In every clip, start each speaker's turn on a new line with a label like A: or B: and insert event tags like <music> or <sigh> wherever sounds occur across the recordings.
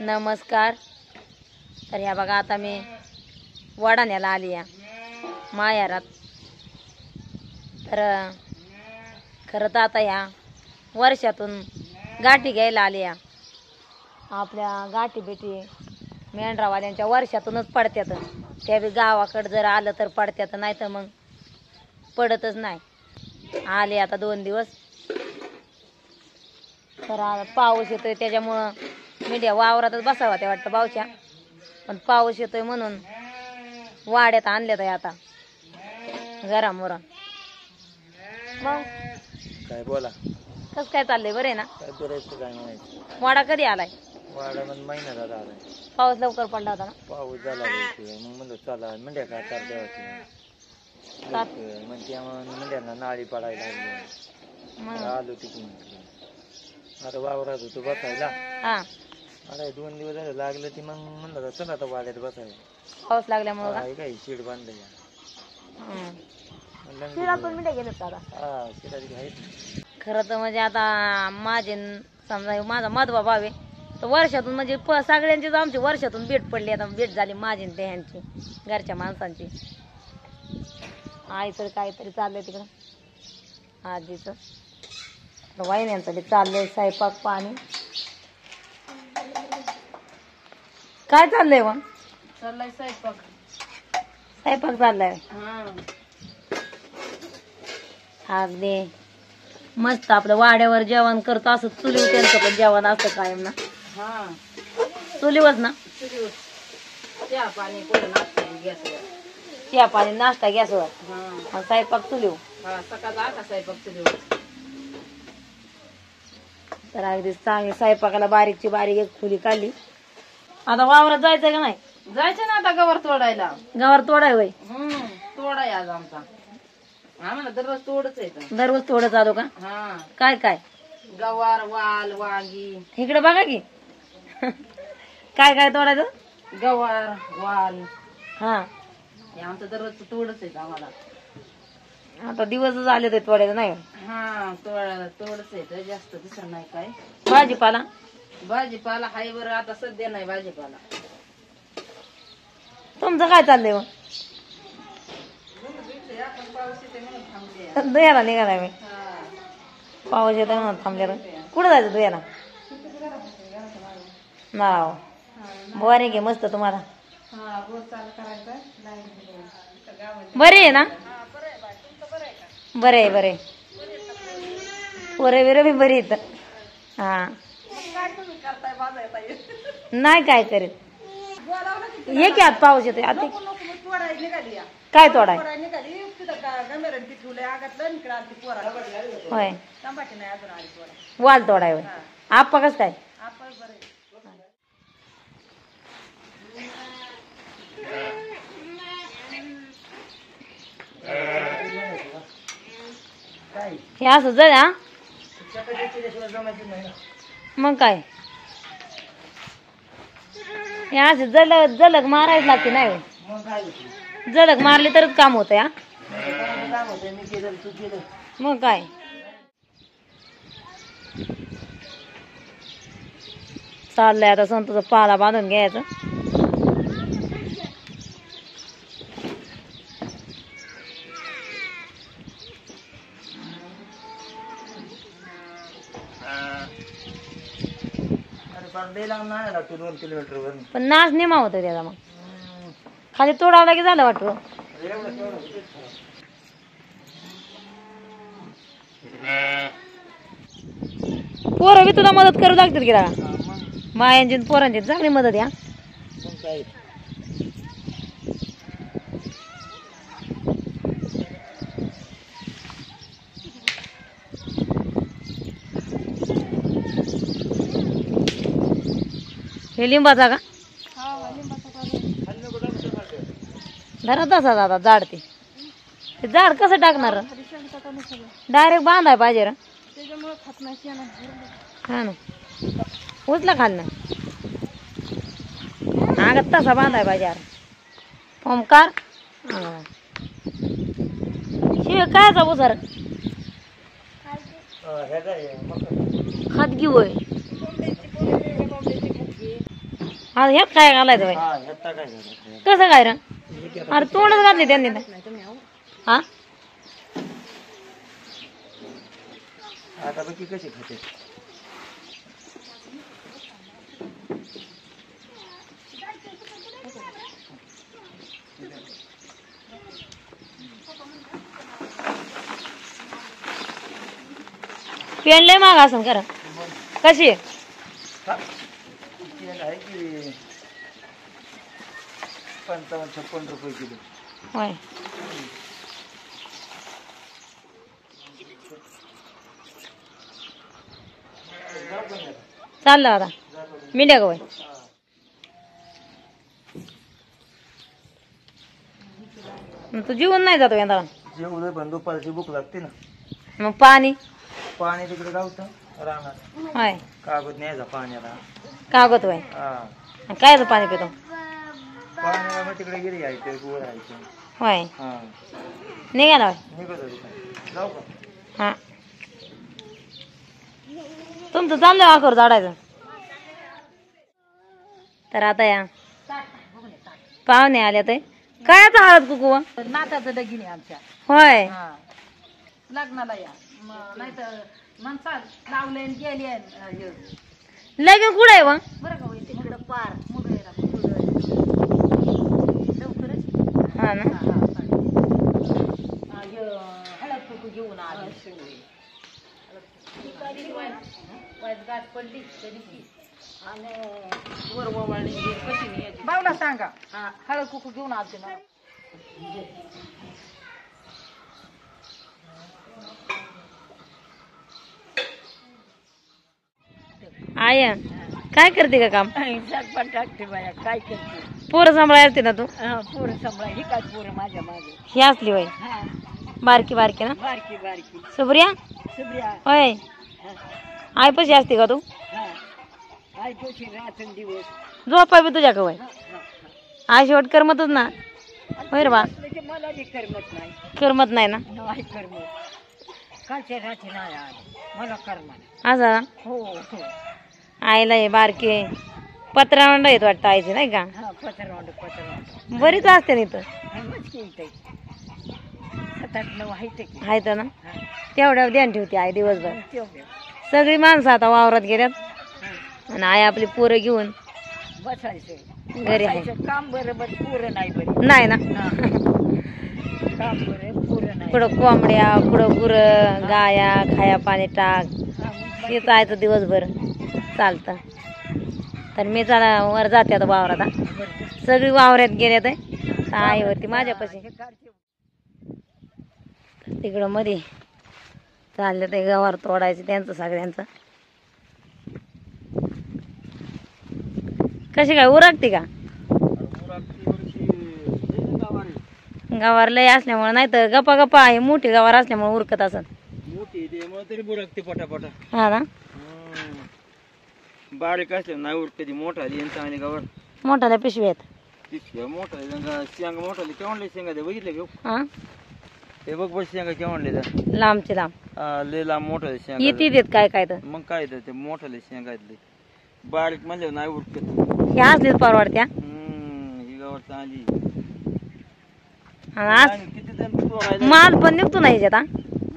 A: नमस्कार. तर ह्या बघा आता मी वडाण्याला आली या मायारात. तर खरं तर आता ह्या वर्षातून गाठी घ्यायला आली या आपल्या गाठी बेटी मेंढरावाल्यांच्या वर्षातूनच पडत्यात. त्या बी गावाकडं जर आलं तर पडत्यात नाही तर मग पडतच नाही. आले आता दोन दिवस. तर पाऊस येतोय त्याच्यामुळं मीडिया वावरातच बसावा ते वाटतं बावच्या पण पाऊस येतोय म्हणून वाड्यात आणल्यात आहे आता. घरामुळं. मग?
B: काय बोला.
A: कसं काय चाललंय? बरं ना?
B: काय करायचं काय माहिती
A: वाडा कधी आलाय?
B: वाडा मग महिना झाला आलाय.
A: पाऊस लवकर पडला होता ना?
B: पाऊस झाला इथे. मग म्हणलं चला मंड्या काय चार देवाची. मग नाळी पडायला लागली.
A: मग?
B: आलो तिकडून आता वावरात होतो बसायला.
A: हा.
B: आता दोन दिवस झाले लागलं ती मग म्हणलं चला आता वाड्यात बसायला.
A: पाऊस लागल्यामुळं का?
B: काय काय शिड बांधलं या
A: हम्म.
B: म्हणलं
A: शिरातून मिठे गेलेत का आता?
B: हा शिडाची आहेत.
A: खरं तर म्हणजे आता माझे न- समजा माझा मधवा भाव आहे तर वर्षातून म्हणजे प सगळ्यांचीच आमची वर्षातून भेट पडली आता भेट झाली माझी न ते ह्यांची घरच्या माणसांची. आईचं काहीतरी चाललंय तिकडं. आजीचं. तर वाहिन्यांचं बी चाललंय स्वयंपाक पाणी. काय चाललंय मग?
C: चाललाय स्वयंपाक.
A: स्वयंपाक चाललाय?
C: हा.
A: अगदी. मस्त आपलं वाड्यावर जेवण करतो असं चुलीवर त्यांचं पण जेवण असतं कायम ना.
C: हा.
A: चुलीवर ना?
C: चुलीवर. चहा पाणी पुढे नाश्ता गॅसवर
A: चहा पाणी नाश्ता गॅसवर?
C: हा.
A: आणि स्वयंपाक चुलीवर.
C: हा सकाळचा आका स्वयंपाक चुलीवर.
A: तर अगदी चांगली स्वयंपाकाला बारीकची बारीक एक फुली काढली. आता वावरात जायचं का नाही?
C: जायचं ना आता गवर तोडायला.
A: गावावर तोडाय वय
C: हम्म तोडाय आज आमचा. आम्हाला दररोज तोडच आहे
A: दररोज तोडत जातो का?
C: हा.
A: काय काय?
C: गवार वाल वांगी.
A: इकडे बघा की. काय काय तोडायचं?
C: गवार वाल.
A: हा.
C: हे आमचं दररोज तोडच आहे आम्हाला.
A: आता दिवस आले ते तोडायचं नाही.
C: हा तोड तोडच आहे जास्त दुसरं नाही काय.
A: भाजीपाला?
C: भाजीपाला हाय बरं आता सध्या नाही भाजीपाला.
A: तुमचं काय चाललंय मग? दुयाला निघाला मी. पाऊस येतो म्हणून थांबले कुठं जायचं दुयाला? नाव. बरे घे मस्त तुम्हाला. बरे आहे ना? बरे आहे बरे पोरे बिरे बी बरी येत हा. नाही काय करीत ये की आत पाऊस येतोय. आत. काय तोडाय? होय. वाल तोडाय होय. आप्पा कस काय? हे असं जळ हा? मग काय? हे असं जलग जलग मारायच लागते नाही जलग मारली तरच काम होतं या मग काय? चाललंय आता संतोचा पाला बांधून घ्यायचं.
B: दोन किलोमीटर वर
A: पण नाच निमा होतं त्याचा मग. खाली तोडावला की झालं वाटतं. पोरं बी तुला मदत करू लागतात की दादा. मायांची आणि पोरांची. चांगली मदत या
B: मग काय?
A: हे लिंबाचा का? धरा तसा दादा झाड ते. ते झाड कसं टाकणार? डायरेक्ट बांधाय पाहिजे रे. हा ना. उचला खाल ना अगं तसा बांधाय पाहिजे अरे. ओमकार हा. शिव
B: ह्याचा आहे, मका.
A: खत घेऊ होय हा ह्यात काय घालायचं बाई?
B: हा
A: कसं काय रे अरे तोंडच घातले त्यांनी. हा?
B: आता बघी कशी खाते.
A: पेंड लय महाग असं करा कशी आहे?
B: आहे की पंचावन्न छप्पन रुपये किलो?
A: होय. चाललं आता. मिंड्या गवय तू जीवन नाही जातो यंदा
B: जेवढं पण दुपारची भूक लागते ना.
A: मग पाणी?
B: पाणी तिकडे गावतं रानात.
A: होय.
B: कागद न्यायचा पाण्याला.
A: होय.
B: हा.
A: आणि कायचं पाणी पितो?
B: तिकडे
A: होय.
B: हा.
A: निघाला
B: का?
A: हा. तुमचं चाललं वाकर झाडायचं. तर आता या. पाहुणे आले ते काय आता हळद कुकू?
C: नाताचं आहे आमच्या.
A: होय.
C: हा. लग्नाला या. नाही तर म्हणसाल लावले आणि गेले
A: लगीन कुठं आहे व
C: बरं का होईल तिकडं पार मुरळीला लवकरच?
A: हा ना.
C: हा, हा, चालेल. हा, हळद कुकू घेऊन आले. गाठ पडली तरी आणि वर वळणी कशी न्यायची? बावला सांगा. हा. हळद कुकू घेऊन आलते ना.
A: आय. काय करते का काम? <laughs>
C: पण टाकते बाया. काय करते?
A: पोरं सांभाळायला येते ना तू?
C: पोरं सांभाळ. ही काय पोरं माझ्या मागे?
A: ही असली वय
C: हा.
A: बारकी बारकी ना?
C: बारकी बारकी.
A: सुप्रिया? होय. पशी असते का तू?
C: हा. रात्र दिवस.
A: झोपाय बी तुझ्या वय
C: हा, हा.
A: आई शेवट करमतच ना. होय रे बा.
C: मला बी करमत नाही.
A: करमत नाही ना?
C: नाही करमत. कालच्या रात्री नाही आली. मला करमत.
A: असं ना?
C: हो हो.
A: आईला हे बारके पत्रावंड येत वाटतं आईचे नाही का?
C: हा पत्रवांड पत्रवांड.
A: बरीच असते ना इथं.
C: हा सात आठ नऊ आहे
A: आहेत ना?
C: हा.
A: तेवढ्या ध्यान ठेवते आई दिवसभर.
C: तेवढे.
A: सगळी माणसं आता वावरात गेल्यात.
C: हा.
A: आणि आई आपली पोरं घेऊन
C: बसायचं.
A: घरी आहे.
C: बसायचं. काम बरोबर पुरं नाही बरी.
A: नाही ना?
C: हा. काम बरं पुरं नाही.
A: कुठं कोंबड्या कुठं गुरं गाया खाया पाणी टाक.
C: हा, मग
A: हे जायचं दिवसभर. चालतं. तर मी चला वर जाते आता वावरात. सगळी वावरात गेल्यात तर आईवरती माझ्यापाशी. तिकडं मध्ये चाललं ते गवार तोडायचे त्यांचं सगळ्यांचं. कशी काय उरकते का? गवार लय असल्यामुळे नाही तर गप्पा गप्पा आहे मोठी गवार असल्यामुळे उरकत असत.
B: मोठी
A: हा ना?
B: बारीक असले नाही उरत कधी मोठा येईन चांगली गावर
A: मोठाल्या पिशवी आहेत
B: तितक्या मोठा शेंगा मोठा केवढले शेंगा? ते बघितले घेऊ
A: हा?
B: हे बघ बघ शेंगा केवढले
A: लांबचे लांब.
B: लय लांब मोठा शेंगा.
A: येते देत काय काय तर.
B: मग काय ते मोठाले शेंगा आहेत लय. बारीक म्हणले नाही उरकत.
A: हे असलीच परवडत्या
B: हम्म, ही गावर चांगली.
A: आणि आज
B: आणि किती जण
A: माल पण निघतो ना ह्याच्यात हा?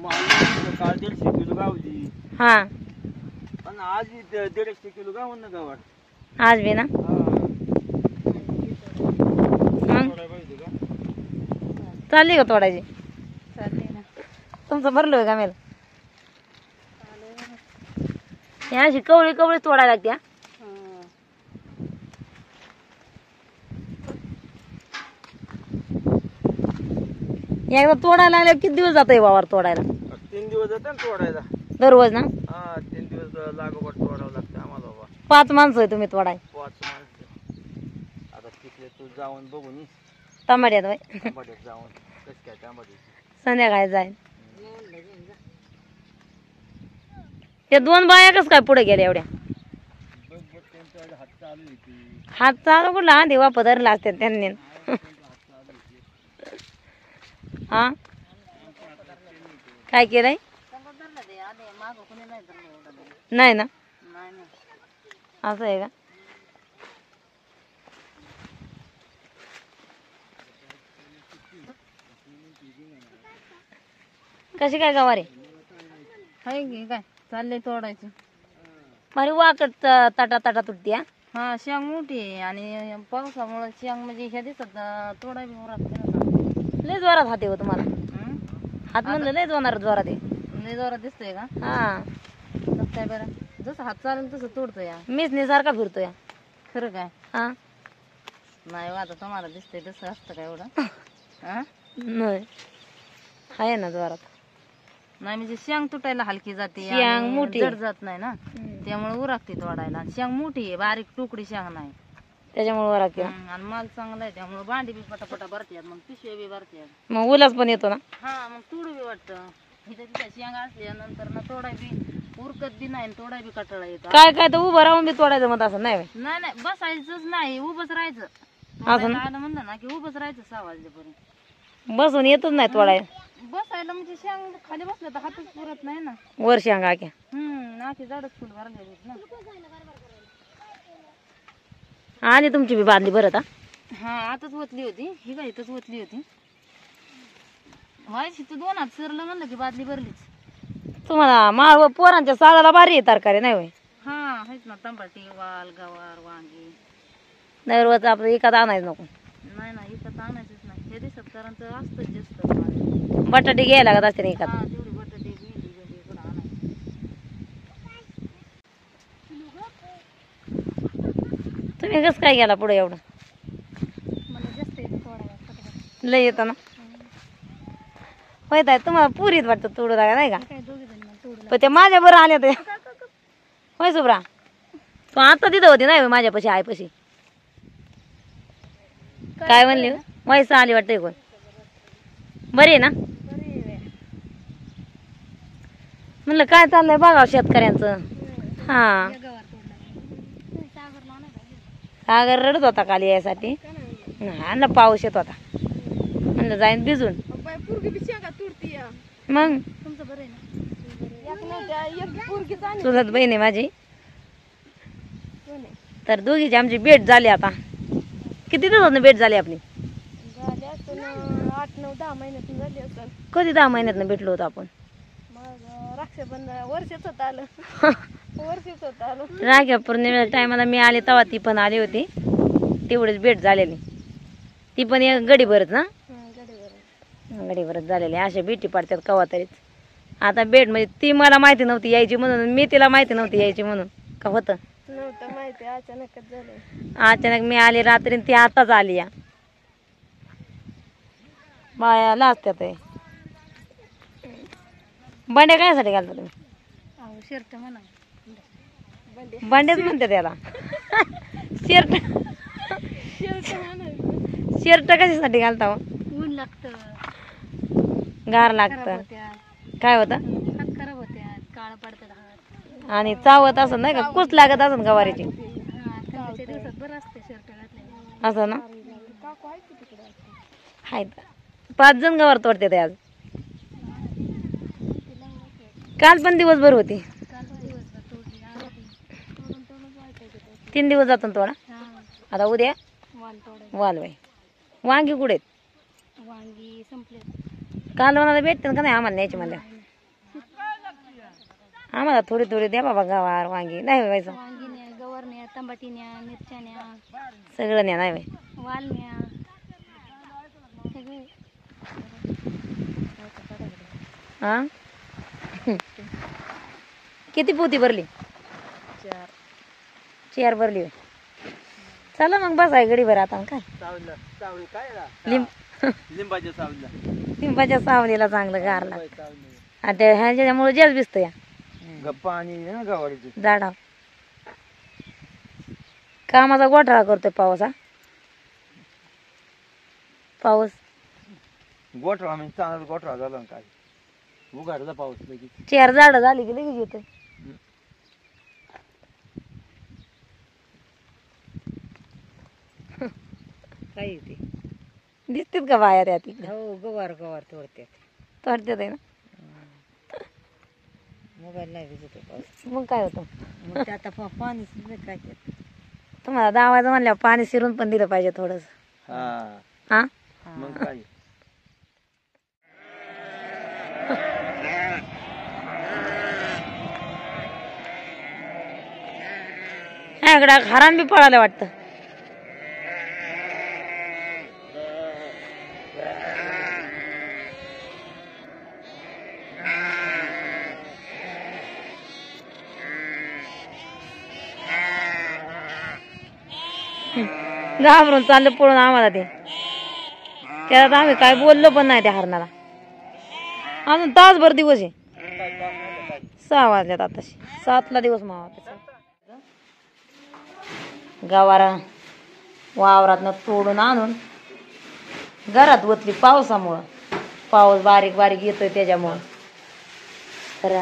B: माल काल दीडशे किलो गावली.
A: हा.
B: आणि आज बी द- दीडशे किलो गावून ना गावात
A: आज बी ना? मग? चालली का तोडायची? तुमचं भरलं का मेल? हे अशी कवळी कवळी तोडायला लागते हा? एकदा तोडायला लागल्यावर किती दिवस जात वावर तोडायला?
B: तीन दिवस जाते ना तोडायला.
A: दररोज ना?
B: हा तीन दिवस लागोपाठ तोडावं लागतं आम्हाला बाबा.
A: पाच माणसं आहे तुम्ही तोडाय.
B: पाच माणसं. आता तिथले तू जाऊन बघून ये.
A: टमाट्यात
B: जाऊन. कसं काय
A: संध्याकाळी जाईल त्या दोन बाया कस काय पुढे गेल्या एवढ्या?
B: बघ बघ त्यांचा हात चालू आहे ती.
A: हात चालू कुठला? आधी वापर धरला असते त्यांनी. हा? काय केलंय? नाही ना? असं आहे का? कशी काय गवारे?
C: हाय की काय? चालले तोडायचं.
A: मारी वाकड ताटा ताटा तुटती हा?
C: हा शेंग मोठी आहे आणि पावसामुळे शेंग म्हणजे ह्या दिसत तोडा बी
A: लय जोरात हाते हो तुम्हाला. हात म्हणलं लय जोरात जोरात आहे.
C: जोरात दिसतोय का?
A: हा.
C: काय बरं. जसं हात चालेल तसं तोडतो या.
A: मीच सारखा फिरतोय.
C: खरं काय?
A: हा.
C: नाही हो, आता तुम्हाला दिसतंय तसं असतं काय एवढं? <laughs> हा?
A: नाही. आहे ना जोरात.
C: नाही म्हणजे शेंग तुटायला हलकी जाते
A: शेंग
C: आणि
A: मोठी.
C: जड जात नाही ना? त्यामुळे उरागते तोडायला. आणि शेंग मोठी आहे बारीक तुकडी शेंग नाही.
A: त्याच्यामुळे वरा
C: आणि माल चांगला आहे त्यामुळे भांडी बी पटापटा भरतात मग पिशव्या बी भरतात
A: मग उलाच पण येतो ना?
C: हा मग तोडू बी वाटतं. तिथं शेंगा असल्यानंतर ना तोडाय बी उरकत बी नाही तोडाय बी कटाळा येतो.
A: काय काय तर उभं राहून बी तोडायचं मग असं नाही व्हय.
C: नाही नाही बसायचंच नाही उभंच राहायचं.
A: असं ना?
C: आलं म्हणलं ना की उभंच राहायचं सहा वाजल्यापर्यंत
A: बसून येतच नाही तोडाय
C: बसायला म्हणजे शेंग खाली बसलं तर हातच पुरत नाही ना.
A: वर शेंगा क्या
C: हम्म नाकी झाडच फुल आहेत ना.
A: आणि तुमची बी बादली भरत हा?
C: हा आताच ओतली होती. ही काय इथंच ओतली होती. व्हायची तू दोन हात सरलं म्हणलं की बादली भरलीच.
A: तुम्हाला माळ पोरांच्या साळाला भारी आहे तरकारी नाही होय?
C: हा ना टमाटी वाल गवार वांगी.
A: नैरवच आपलं एखादं आणायचं नको.
C: नाही ना इथं आणायचंच नाही. हे दिसत असतंच जास्त. माल.
A: बटाटे घ्यायला लागत असते ना एखादं
C: हा तेवढी बटाटे भेंडी भेंडी इकडं आणायची.
A: तुम्ही कसं काय गेला पुढे एवढं? लय येतं ना? होय ताई तुम्हाला पुरीत वाटतं तुडू लागा नाही का? पण ते माझ्या बरं आल्या ते होय सुब्रा? तू आता तिथं होती नाही माझ्यापाशी आईपाशी? काय म्हणली? मैसा आली वाटतं कोण बरी आहे ना? म्हणलं काय चाललंय बघा शेतकऱ्यांचं. हा. सागर रडत होता काल यासाठी. हा ना पाऊस येत होता. म्हणलं जाईन भिजून. मग? चुलत बहीण आहे माझी. तर दोघीची आमची भेट झाली आता. किती दिवसात भेट झाली आपली?
C: आठ नऊ दहा महिन्यातून झाली असेल.
A: कधी दहा महिन्यात भेटलो होतो आपण?
C: मग रक्षाबंधन वर्षच होत आलं. <laughs> वर्षच होत आलं.
A: राख्या पौर्णिमेच्या टायमाला मी आले तेव्हा ती पण आली होती. तेवढीच भेट झालेली. ती पण एक गडीभरच ना? गडीभरच झालेली अशा भेटी पडतात कवा तरीच. आता भेट म्हणजे ती मला माहिती नव्हती यायची म्हणून. मी तिला माहिती नव्हती यायची म्हणून. का होतं?
C: नव्हतं माहिती. अचानकच झालं
A: अचानक मी आली रात्री ती आताच आली या. बाया लाजत्यात आहे. बंड्या कायसाठी घालता तुम्ही?
C: शर्ट म्हणा.
A: बंडेच म्हणते त्याला. शर्ट.
C: शर्ट
A: कशासाठी घालता हो?
C: ऊन लागतं.
A: गार लागतं. काय होतं?
C: हात खराब होत्या. काळ पडतात हात.
A: आणि चावत असं नाही का? कुच लागत असं गवारीची?
C: हा थंडीच्या दिवसात बरं असते शर्ट घातलेलं
A: असं ना? हाय पाच जण गवार तोडते ते आज. काल पण दिवसभर होती.
C: काल दिवसभर तोडली. आज
A: तीन दिवस जातो ना तोडा?
C: हा.
A: आता उद्या?
C: वाल तोडायची.
A: वाल बाई. वांगी कुठे आहेत?
C: वांगी संपले
A: कालवणाला भेटते का नाही आम्हाला न्यायची म्हणल्या आम्हाला थोडी थोडी द्या बाबा गवार वांगी. नाही व्हायचं
C: वांगी न्या गवार न्या तंबाटी न्या मिरच्या न्या.
A: सगळं न्या नाही बाई.
C: वाल न्या. सगळे.
A: हा किती पोती भरली?
C: चार.
A: चेअर भरली होय. चला मग बसाय गडीभर आता काय?
B: सावलीला सावली काय?
A: लिंब
B: लिंबाच्या सावलीला.
A: लिंबाच्या सावलीला चांगलं गार लागतं. आणि त्या ह्याच्यामुळे जेच भिजतं या.
B: गप्पा आणि ना गवारीची
A: झाडा कामाचा गोठाळा करतोय पाऊस हा. पाऊस.
B: गोठवा म्हणजे चांगला गोठवा झाला ना काय? उघडला पाऊस लगेच.
A: चार झाडं झाली की लगेच येतोय. <laughs>
C: काय ते
A: दिसतेच का बाया त्या तिकडे?
C: हो गवार गवार तोडतात
A: तोडतात आहे ना?
C: मोबाईल नाही भिजत
A: मग काय होतं?
C: आता पाणी काय
A: तुम्हाला दावायचं म्हणल्यावर पाणी शिरून पण दिलं पाहिजे थोडस.
B: हा.
A: हा?
B: मग काय?
A: ह्याकडं बी पळालं वाटतं. घाबरून चाललं पळून आम्हाला ते त्यात आम्ही काय बोललो पण नाही त्या हरणाला. अजून तासभर दिवस आहे. सहा वाजल्यात आताशी सातला दिवस मावा गावारा वावरातनं तोडून आणून घरात ओतली पावसामुळं. पाऊस बारीक बारीक येतोय त्याच्यामुळं. तर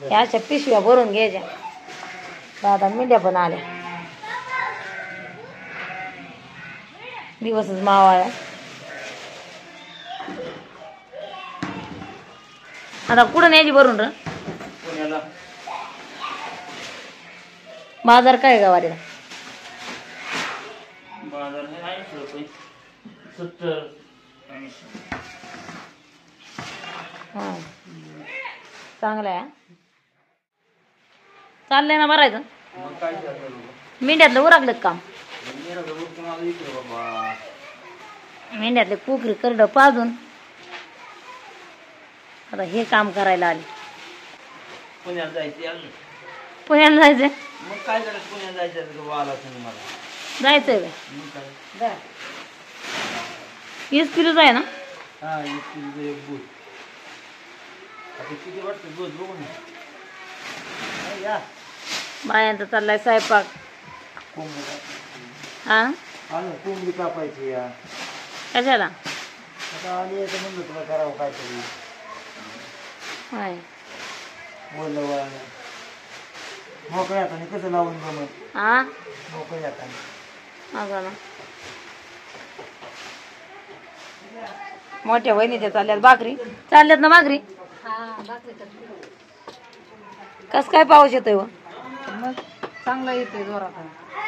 A: ह्या अशा पिशव्या भरून घ्यायच्या. दादा मिंड्या पण आल्या. दिवसच मावा आता कुठं न्यायची भरून र? बाजार काय गावारीला?
B: बाजार ऐंशी रुपये सत्तर ऐंशी
A: हा. चांगलं आहे. चाललंय ना भरायचं? मेंढ्यातलं उरकलं का काम.
B: आलं
A: मेंढ्यातले कोकरी करडं पाजून. आता हे काम करायला आले.
B: पुण्याला जायचं
A: पुण्याला जायचंय.
B: मग काय झालं पुण्याला जायचं असं मला?
A: जायचंय
B: काय?
A: वीस किलोच आहे ना?
B: हा एक किलो एक दूध. आता किती वाटतं दूध बघू ना या
A: बायांचा चाललाय स्वयंपाक. हा?
B: आलं कोंबडी कापायची या.
A: कशाला?
B: आता आली तर म्हणलं तुला करावं काहीतरी.
A: होय.
B: बोललं वळानं मोकळ्या हाताने कसं लावून जमत
A: हा?
B: मोकळ्या हाताने.
A: असं ना मोठ्या वहिनीच्या चालल्यात भाकरी. चालल्यात ना भाकरी? कस काय पाऊस येतोय व?
C: मग चांगला येतोय जोरात.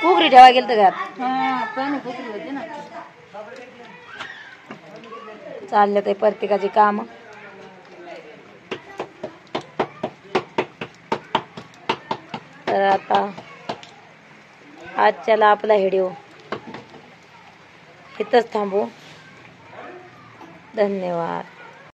A: कुकरी ठेवा गेलं तर घरात.
C: हा
A: चालल्यात आहे प्रत्येकाची काम. तर आता आजच्याला आपला व्हिडिओ इथंच थांबू. धन्यवाद.